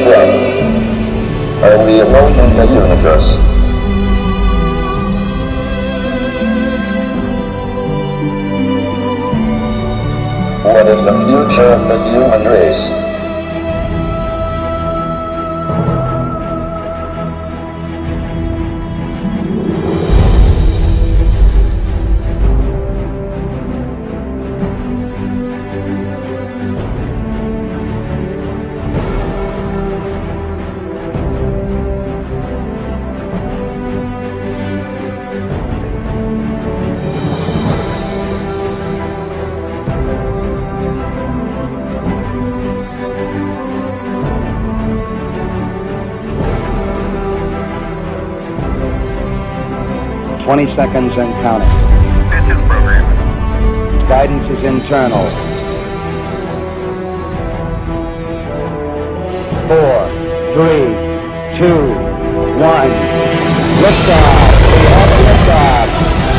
Hero? Are we alone in the universe? What is the future of the human race? Twenty seconds and counting. Engine program. Guidance is internal. Four, three, two, one. Liftoff. We have liftoff.